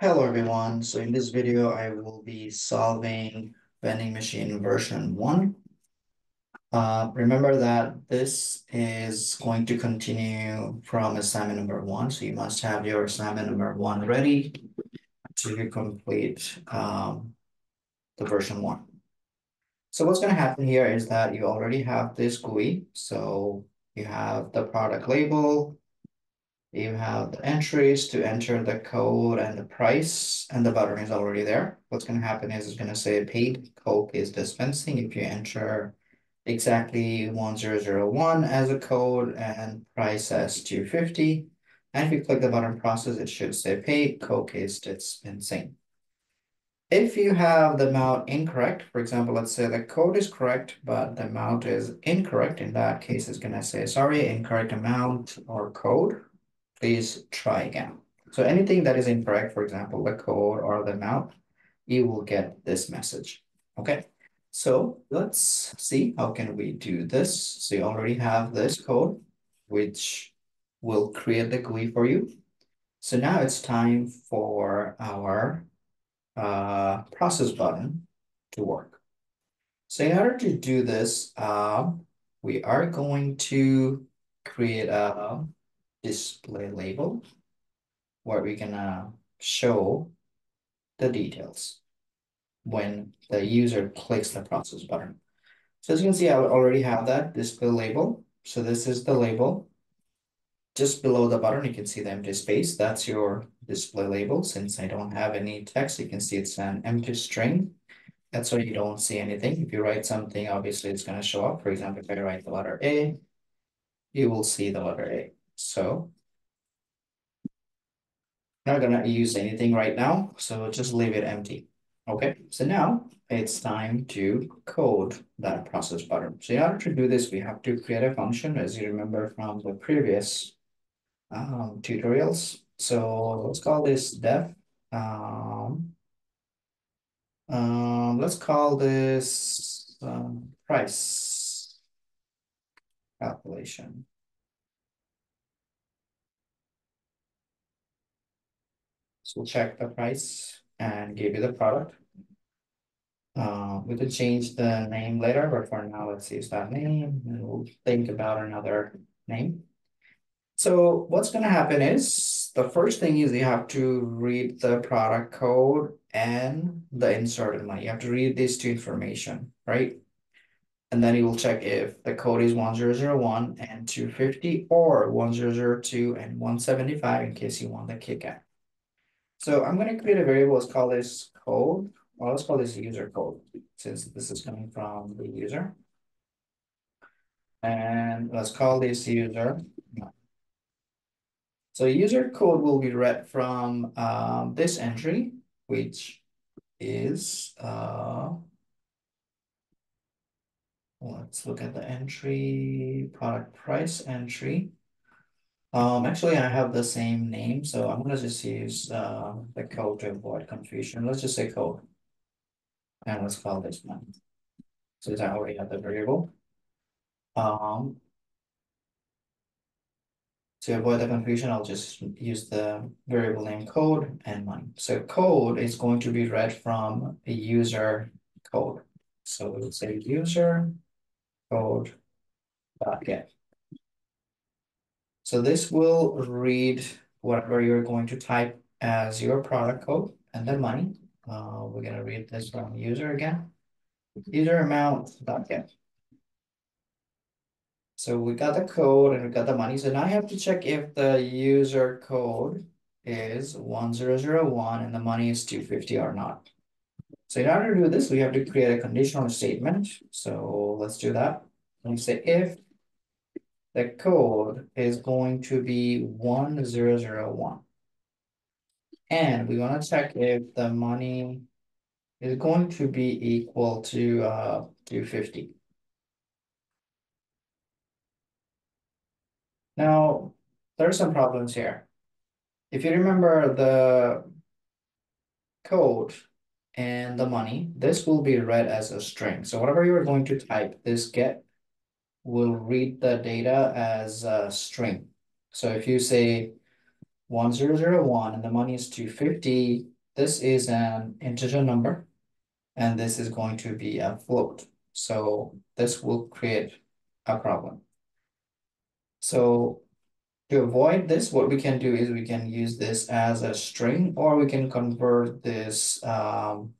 Hello everyone, so in this video I will be solving vending machine version 1. Uh, remember that this is going to continue from assignment number 1, so you must have your assignment number 1 ready to complete um, the version 1. So what's going to happen here is that you already have this GUI, so you have the product label, you have the entries to enter the code and the price, and the button is already there. What's going to happen is it's going to say paid Coke is dispensing. If you enter exactly 1001 as a code and price as 250, and if you click the button process, it should say paid Coke is dispensing. If you have the amount incorrect, for example, let's say the code is correct, but the amount is incorrect. In that case, it's going to say, sorry, incorrect amount or code please try again. So anything that is incorrect, for example, the code or the map, you will get this message, okay? So let's see how can we do this. So you already have this code, which will create the GUI for you. So now it's time for our uh, process button to work. So in order to do this, uh, we are going to create a display label where we're gonna uh, show the details when the user clicks the process button. So as you can see, I already have that display label. So this is the label. Just below the button, you can see the empty space. That's your display label. Since I don't have any text, you can see it's an empty string. That's why you don't see anything. If you write something, obviously it's going to show up. For example, if I write the letter A, you will see the letter A. So not gonna use anything right now, so just leave it empty. Okay, so now it's time to code that process button. So in order to do this, we have to create a function, as you remember from the previous um, tutorials. So let's call this def. Um, um, let's call this um, price calculation. So we'll check the price and give you the product. Uh, we could change the name later, but for now, let's use that name and we'll think about another name. So what's going to happen is the first thing is you have to read the product code and the inserted money. You have to read these two information, right? And then you will check if the code is 1001 and 250 or 1002 and 175 in case you want the kick KitKat. So I'm going to create a variable. Let's call this code, or let's call this user code, since this is coming from the user. And let's call this user. So user code will be read from um, this entry, which is, uh, let's look at the entry, product price entry. Um, actually, I have the same name, so I'm gonna just use uh, the code to avoid confusion. Let's just say code. And let's call this one. Since I already have the variable. Um, to avoid the confusion, I'll just use the variable name code and money. So code is going to be read from a user code. So we'll say user code dot get. So this will read whatever you're going to type as your product code and then money. Uh, we're going to read this from user again. User amount dot get. So we got the code and we got the money. So now I have to check if the user code is 1001 and the money is 250 or not. So in order to do this, we have to create a conditional statement. So let's do that. Let me say if the code is going to be 1001. And we want to check if the money is going to be equal to uh, 250. Now, there are some problems here. If you remember the code and the money, this will be read as a string. So whatever you're going to type, this get will read the data as a string. So if you say one zero zero one and the money is two fifty, this is an integer number. And this is going to be a float. So this will create a problem. So to avoid this, what we can do is we can use this as a string or we can convert this um,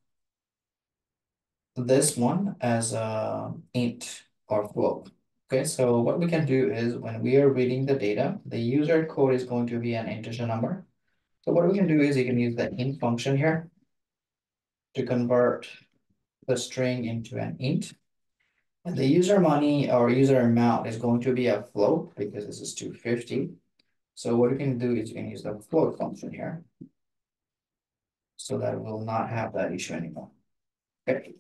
this one as a int or float. Okay, so what we can do is when we are reading the data, the user code is going to be an integer number. So what we can do is you can use the int function here to convert the string into an int. And the user money or user amount is going to be a float because this is 250. So what you can do is you can use the float function here. So that will not have that issue anymore. Okay.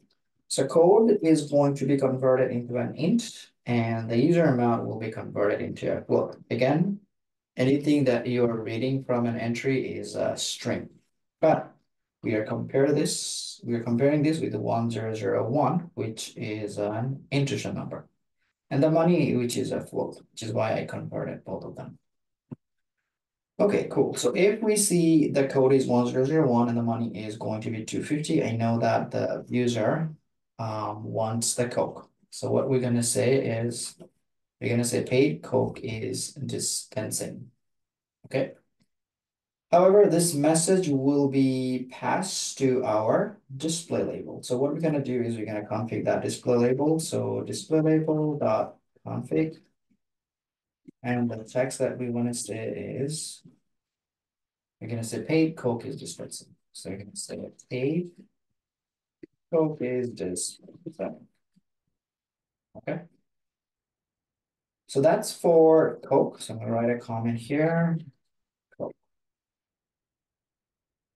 So code is going to be converted into an int and the user amount will be converted into a float. Again, anything that you're reading from an entry is a string. But we are compare this, we are comparing this with the 1001, which is an integer number. And the money, which is a float, which is why I converted both of them. Okay, cool. So if we see the code is 1001 and the money is going to be 250, I know that the user um, wants the Coke. So what we're gonna say is, we're gonna say paid Coke is dispensing. Okay. However, this message will be passed to our display label. So what we're going to do is we're going to config that display label. So display label dot config. And the text that we want to say is, we're going to say paid Coke is dispensing. So you're going to say paid Coke is dispensing. Okay. So that's for Coke. So I'm going to write a comment here.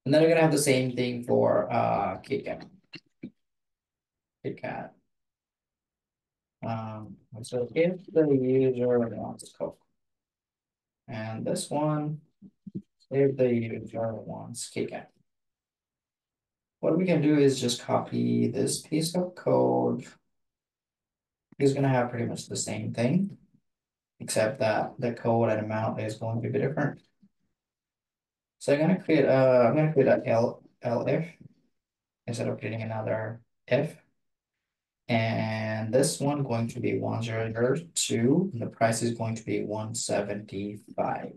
And then we're gonna have the same thing for uh KitKat. KitKat. Um, so if the user wants Coke. And this one, if the user wants KitKat. What we can do is just copy this piece of code. It's gonna have pretty much the same thing, except that the code and amount is going to be different. So I'm gonna create a, I'm gonna create a L, elif instead of creating another if. And this one going to be 1002. The price is going to be 175.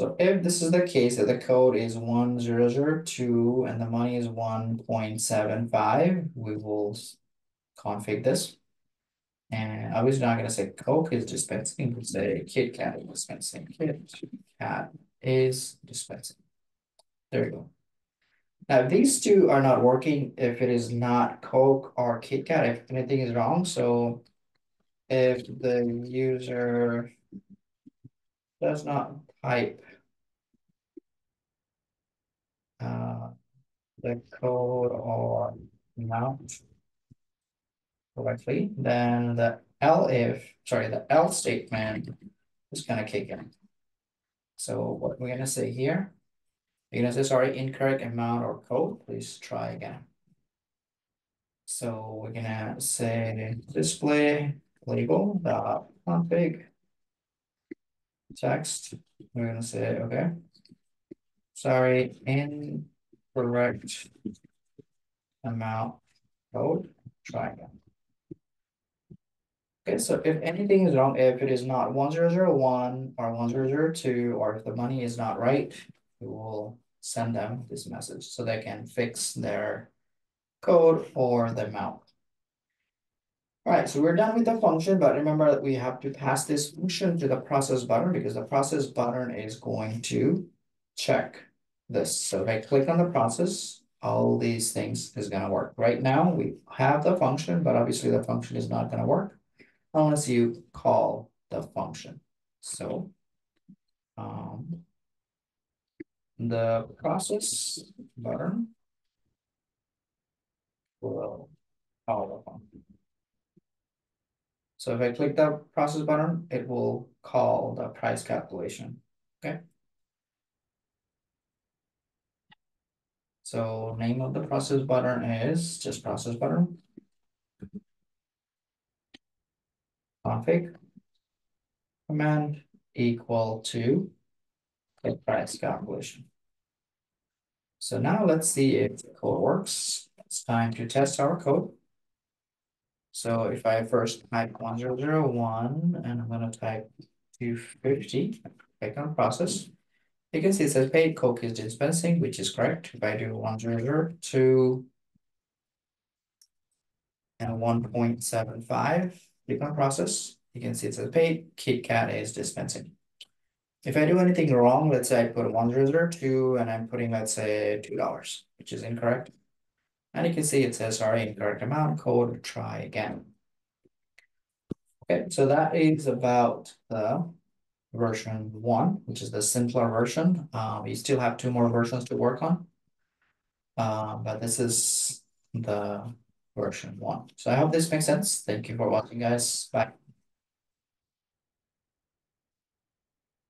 So if this is the case that the code is 1002 and the money is 1.75, we will config this. And I was not gonna say Coke is dispensing, we say Kit Kat is dispensing, Kit Kat is dispensing. There you go. Now these two are not working if it is not Coke or Kit Kat, if anything is wrong. So if the user does not type uh, the code or amount correctly, then the elif sorry, the else statement is gonna kick in. So what we're gonna say here, we're gonna say, sorry, incorrect amount or code, please try again. So we're gonna say display label dot config text. We're gonna say, okay, sorry, incorrect amount code, try again. Okay, so if anything is wrong, if it is not 1001 or 1002, or if the money is not right, we will send them this message so they can fix their code or the amount. All right, so we're done with the function, but remember that we have to pass this function to the process button because the process button is going to check this. So if I click on the process, all these things is gonna work. Right now, we have the function, but obviously the function is not gonna work unless you call the function. So um, the process button will call the function. So if I click the process button, it will call the price calculation. Okay. So name of the process button is just process button. config command equal to the price calculation. So now let's see if the code works. It's time to test our code. So if I first type one zero zero one and I'm gonna type two fifty, click on process. You can see it says paid Coke is dispensing, which is correct. If I do one zero zero two and one point seven five, click on process, you can see it says paid Kit Kat is dispensing. If I do anything wrong, let's say I put one zero zero two and I'm putting, let's say, two dollars, which is incorrect. And you can see it says, sorry, incorrect amount, code, try again. Okay, so that is about the version one, which is the simpler version. Um, we still have two more versions to work on. Uh, but this is the version one. So I hope this makes sense. Thank you for watching, guys. Bye.